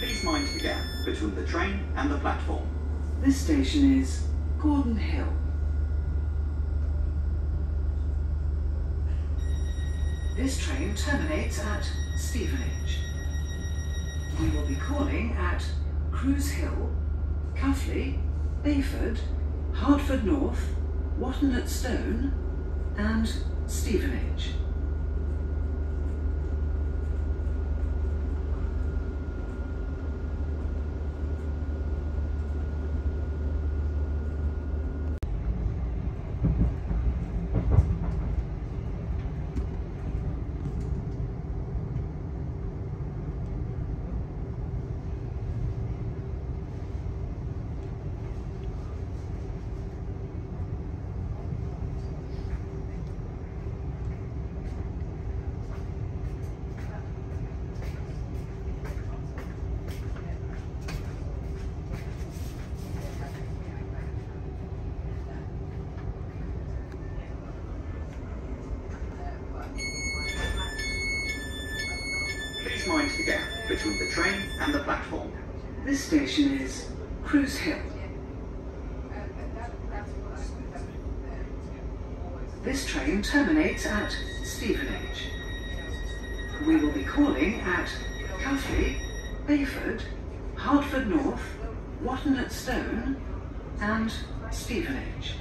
Please mind the gap between the train and the platform. This station is Gordon Hill. This train terminates at Stevenage. We will be calling at Crews Hill, Cuffley, Bayford, Hertford North, Watton at Stone, and Stevenage. Please mind the gap between the train and the platform. This station is Crews Hill. This train terminates at Stevenage. We will be calling at Cuffley, Bayford, Hertford North, Watton at Stone, and Stevenage.